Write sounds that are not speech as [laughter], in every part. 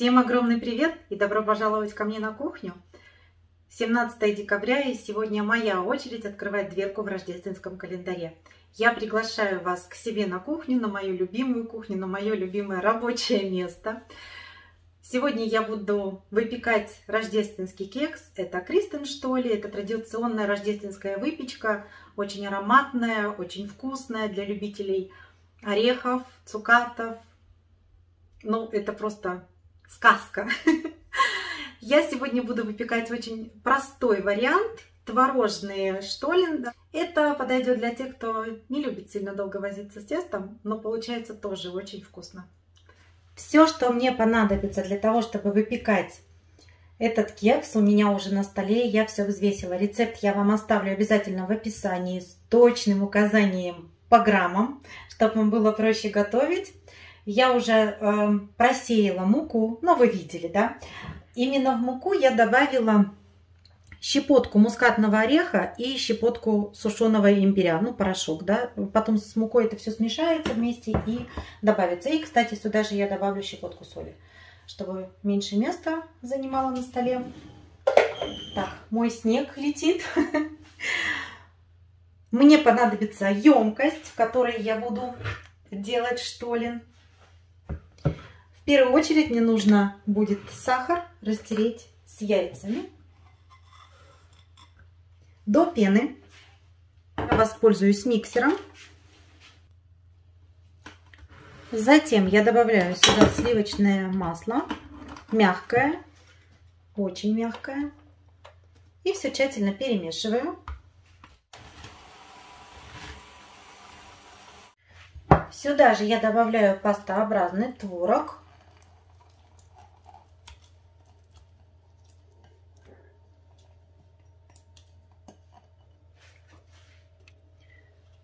Всем огромный привет и добро пожаловать ко мне на кухню. 17 декабря и сегодня моя очередь открывать дверку в рождественском календаре. Я приглашаю вас к себе на кухню, на мою любимую кухню, на мое любимое рабочее место. Сегодня я буду выпекать рождественский кекс. Это Кристен, что ли. Это традиционная рождественская выпечка. Очень ароматная, очень вкусная для любителей орехов, цукатов. Ну, это просто сказка. [laughs] Я сегодня буду выпекать очень простой вариант. Творожные штолен. Это подойдет для тех, кто не любит сильно долго возиться с тестом, но получается тоже очень вкусно. Все, что мне понадобится для того, чтобы выпекать этот кекс, у меня уже на столе, я все взвесила. Рецепт я вам оставлю обязательно в описании с точным указанием по граммам, чтобы вам было проще готовить. Я уже э, просеяла муку, ну вы видели, да? Именно в муку я добавила щепотку мускатного ореха и щепотку сушеного имбиря, ну порошок, да. Потом с мукой это все смешается вместе и добавится. И, кстати, сюда же я добавлю щепотку соли, чтобы меньше места занимала на столе. Так, мой снег летит. [laughs] Мне понадобится емкость, в которой я буду делать штолен. Первую очередь мне нужно будет сахар растереть с яйцами до пены. Я воспользуюсь миксером. Затем я добавляю сюда сливочное масло, мягкое, очень мягкое. И все тщательно перемешиваю. Сюда же я добавляю пастообразный творог.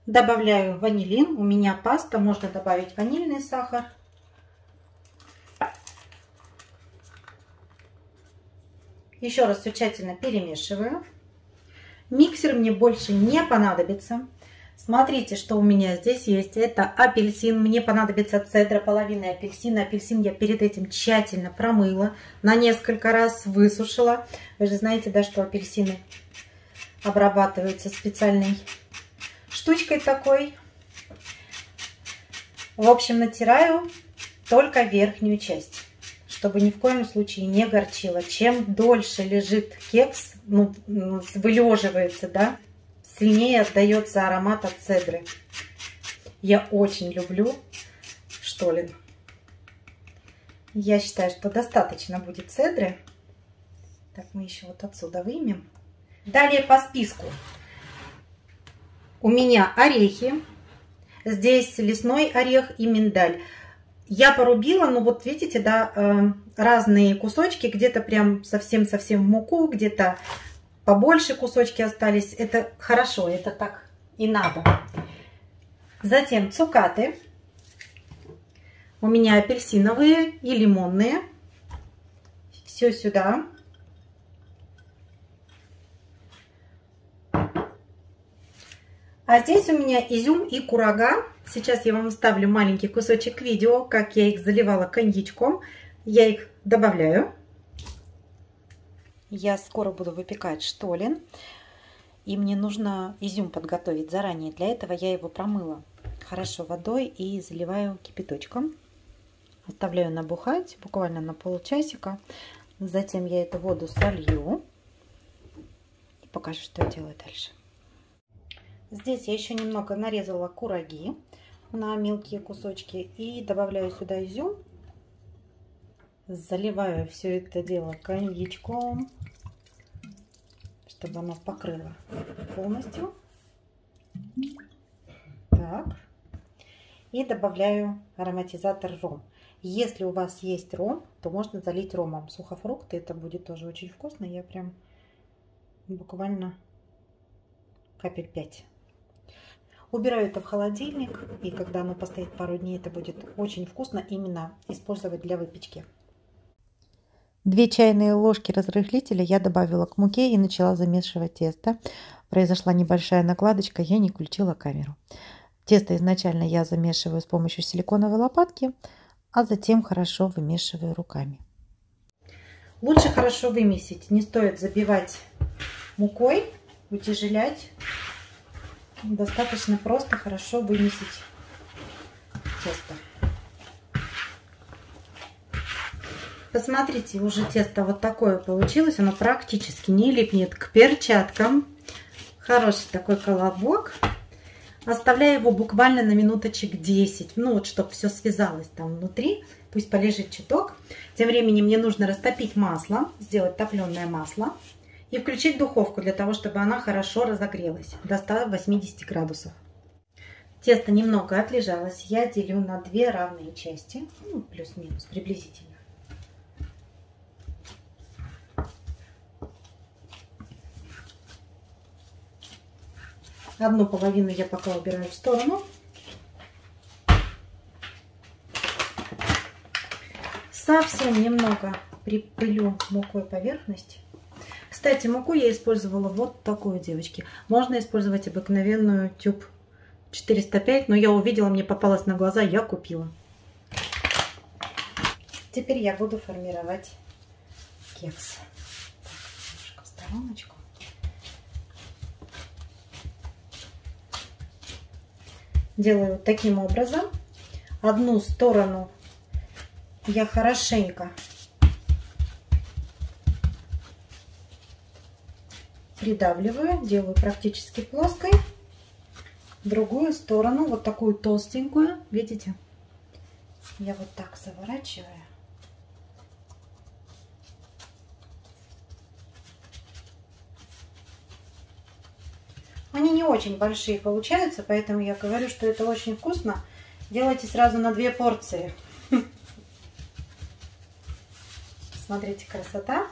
Добавляю ванилин. У меня паста, можно добавить ванильный сахар. Еще раз все тщательно перемешиваю. Миксер мне больше не понадобится. Смотрите, что у меня здесь есть. Это апельсин. Мне понадобится цедра, половина апельсина. Апельсин я перед этим тщательно промыла. На несколько раз высушила. Вы же знаете, да, что апельсины обрабатываются специальной штучкой такой. В общем, натираю только верхнюю часть, чтобы ни в коем случае не горчило. Чем дольше лежит кекс, ну, вылеживается, да, сильнее отдается аромат от цедры. Я очень люблю штолен. Я считаю, что достаточно будет цедры. Так, мы еще вот отсюда вымем. Далее по списку у меня орехи. Здесь лесной орех и миндаль. Я порубила, ну вот видите, да, э, разные кусочки, где-то прям совсем-совсем муку, где-то побольше кусочки остались. Это хорошо, это так и надо. Затем цукаты. У меня апельсиновые и лимонные. Все сюда. А здесь у меня изюм и курага. Сейчас я вам ставлю маленький кусочек видео, как я их заливала коньячком. Я их добавляю. Я скоро буду выпекать штолен. И мне нужно изюм подготовить заранее. Для этого я его промыла хорошо водой и заливаю кипяточком. Оставляю набухать буквально на полчасика. Затем я эту воду солью. И покажу, что я делаю дальше. Здесь я еще немного нарезала кураги на мелкие кусочки и добавляю сюда изюм. Заливаю все это дело коньячком, чтобы оно покрыло полностью. Так. И добавляю ароматизатор ром. Если у вас есть ром, то можно залить ромом. Сухофрукты, это будет тоже очень вкусно. Я прям буквально капель 5 Убираю это в холодильник, и когда оно постоит пару дней, это будет очень вкусно именно использовать для выпечки. Две чайные ложки разрыхлителя я добавила к муке и начала замешивать тесто. Произошла небольшая накладочка, я не включила камеру. Тесто изначально я замешиваю с помощью силиконовой лопатки, а затем хорошо вымешиваю руками. Лучше хорошо вымесить. Не стоит забивать мукой, утяжелять. Достаточно просто хорошо вымесить тесто. Посмотрите, уже тесто вот такое получилось. Оно практически не липнет к перчаткам. Хороший такой колобок. Оставляю его буквально на минуточек 10. Ну вот, чтобы все связалось там внутри. Пусть полежит чуток. Тем временем мне нужно растопить масло, сделать топленое масло. И включить духовку для того, чтобы она хорошо разогрелась до 180 градусов. Тесто немного отлежалось. Я делю на две равные части. Ну, плюс-минус, приблизительно. Одну половину я пока убираю в сторону. Совсем немного припылю мукой поверхность. Кстати, муку я использовала вот такую, девочки. Можно использовать обыкновенную тюб 405, но я увидела, мне попалась на глаза, я купила. Теперь я буду формировать кекс. Так, в стороночку. делаю таким образом. Одну сторону я хорошенько придавливаю, делаю практически плоской. Другую сторону, вот такую толстенькую, видите, я вот так заворачиваю. Они не очень большие получаются, поэтому я говорю, что это очень вкусно. Делайте сразу на две порции. [laughs] Смотрите, красота.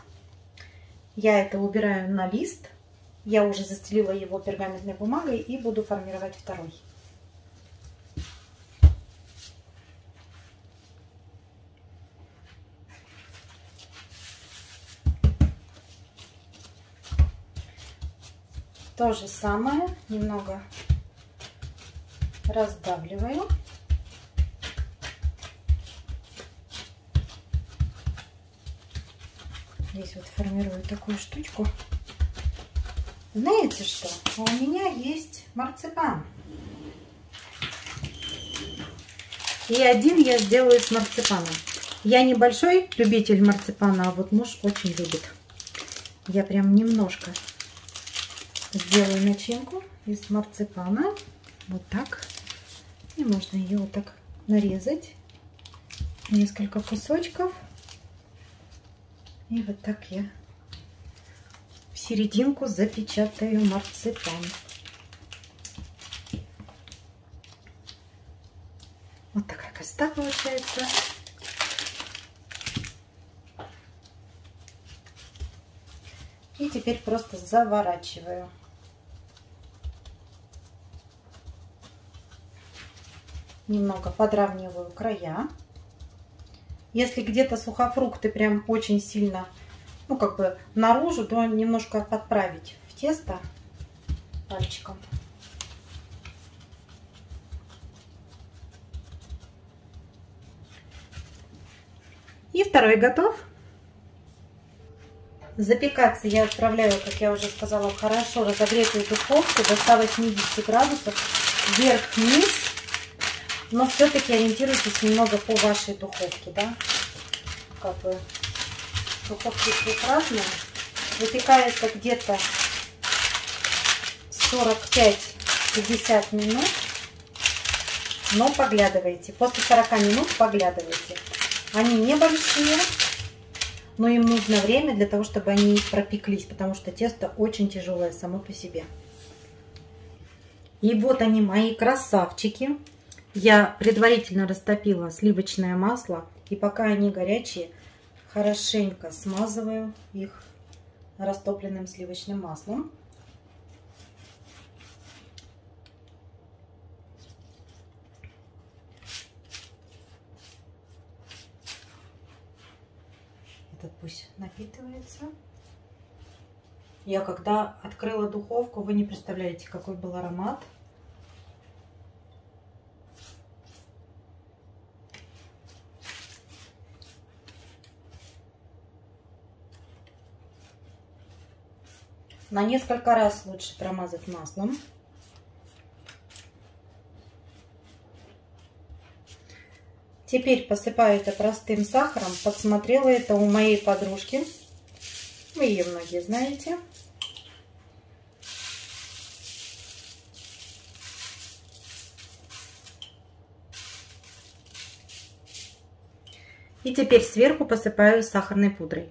Я это убираю на лист. Я уже застелила его пергаментной бумагой и буду формировать второй. То же самое, немного раздавливаю. Здесь вот формирую такую штучку. Знаете что? У меня есть марципан. И один я сделаю с марципаном. Я небольшой любитель марципана, а вот муж очень любит. Я прям немножко сделаю начинку из марципана. Вот так. И можно ее вот так нарезать. Несколько кусочков. И вот так я в серединку запечатаю марципан. Вот такая красота получается. И теперь просто заворачиваю. немного подравниваю края. Если где-то сухофрукты прям очень сильно, ну как бы наружу, то немножко подправить в тесто пальчиком. И второй готов. Запекаться я отправляю, как я уже сказала, хорошо разогретую духовку до 180 градусов вверх-вниз но все-таки ориентируйтесь немного по вашей духовке, да. Как бы духовки тут разные. Выпекается где-то 45-50 минут. Но поглядывайте. После 40 минут поглядывайте. Они небольшие, но им нужно время для того, чтобы они пропеклись, потому что тесто очень тяжелое само по себе. И вот они, мои красавчики. Я предварительно растопила сливочное масло, и пока они горячие, хорошенько смазываю их растопленным сливочным маслом. Этот пусть напитывается. Я когда открыла духовку, вы не представляете, какой был аромат. На несколько раз лучше промазать маслом. Теперь посыпаю это простым сахаром. Подсмотрела это у моей подружки. Вы ее многие знаете. И теперь сверху посыпаю сахарной пудрой.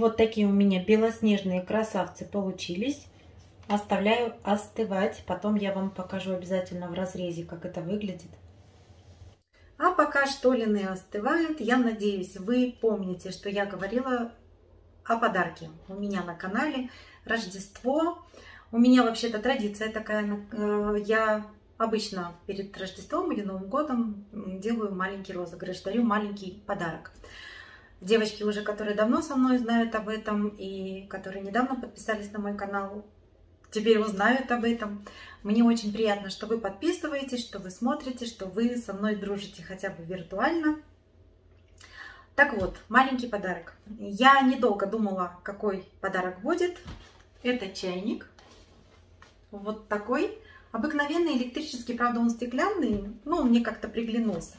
Вот такие у меня белоснежные красавцы получились. Оставляю остывать. Потом я вам покажу обязательно в разрезе, как это выглядит. А пока штолины остывают, я надеюсь, вы помните, что я говорила о подарке. У меня на канале Рождество. У меня вообще-то традиция такая. Э, я обычно перед Рождеством или Новым годом делаю маленький розыгрыш, дарю маленький подарок. Девочки уже, которые давно со мной знают об этом и которые недавно подписались на мой канал, теперь узнают об этом. Мне очень приятно, что вы подписываетесь, что вы смотрите, что вы со мной дружите хотя бы виртуально. Так вот, маленький подарок. Я недолго думала, какой подарок будет. Это чайник. Вот такой. Обыкновенный электрический, правда он стеклянный, но он мне как-то приглянулся.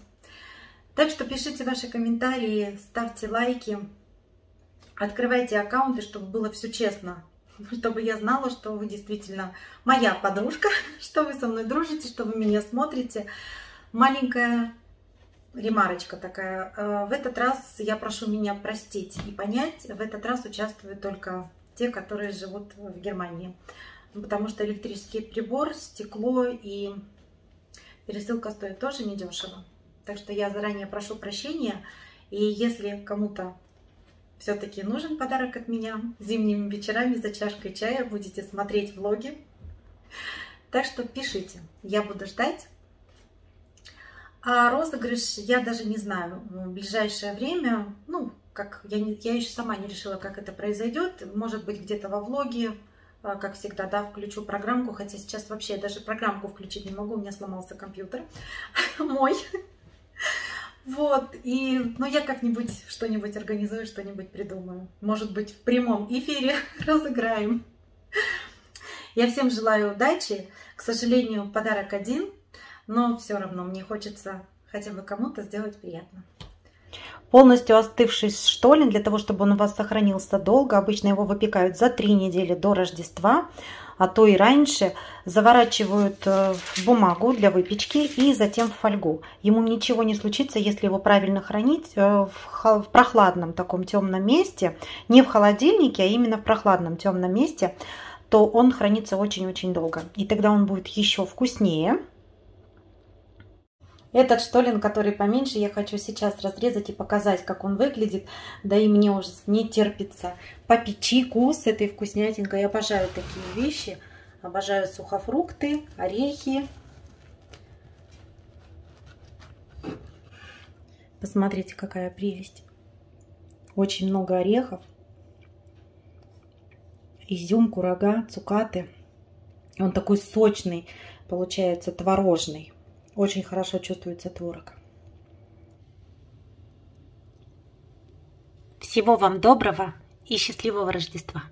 Так что пишите ваши комментарии, ставьте лайки, открывайте аккаунты, чтобы было все честно [laughs] чтобы я знала, что вы действительно моя подружка, [laughs] что вы со мной дружите, что вы меня смотрите. Маленькая ремарочка такая. Э, в этот раз я прошу меня простить и понять, в этот раз участвуют только те, которые живут в Германии. Потому что электрический прибор, стекло и пересылка стоит тоже недешево. Так что я заранее прошу прощения. И если кому-то все-таки нужен подарок от меня. Зимними вечерами за чашкой чая будете смотреть влоги. Так что пишите, я буду ждать. А розыгрыш я даже не знаю. В ближайшее время, ну, как я, не, я еще сама не решила, как это произойдет. Может быть, где-то во влоге, а, как всегда, да, включу программку. Хотя сейчас вообще я даже программку включить не могу, у меня сломался компьютер [laughs] мой. Вот, и, ну, я как-нибудь что-нибудь организую, что-нибудь придумаю. Может быть, в прямом эфире [laughs] разыграем. Я всем желаю удачи. К сожалению, подарок один, но все равно мне хочется хотя бы кому-то сделать приятно. Полностью остывший штолен, для того, чтобы он у вас сохранился долго, обычно его выпекают за три недели до Рождества а то и раньше, заворачивают э, в бумагу для выпечки и затем в фольгу. Ему ничего не случится, если его правильно хранить э, в прохладном таком темном месте, не в холодильнике, а именно в прохладном темном месте, то он хранится очень-очень долго. И тогда он будет еще вкуснее. Этот штолен, который поменьше, я хочу сейчас разрезать и показать, как он выглядит. Да и мне уже не терпится попить чайку с этой вкуснятинкой. Я обожаю такие вещи. Обожаю сухофрукты, орехи. Посмотрите, какая прелесть. Очень много орехов. Изюм, курага, цукаты. Он такой сочный, получается, творожный. Очень хорошо чувствуется творог. Всего вам доброго и счастливого Рождества!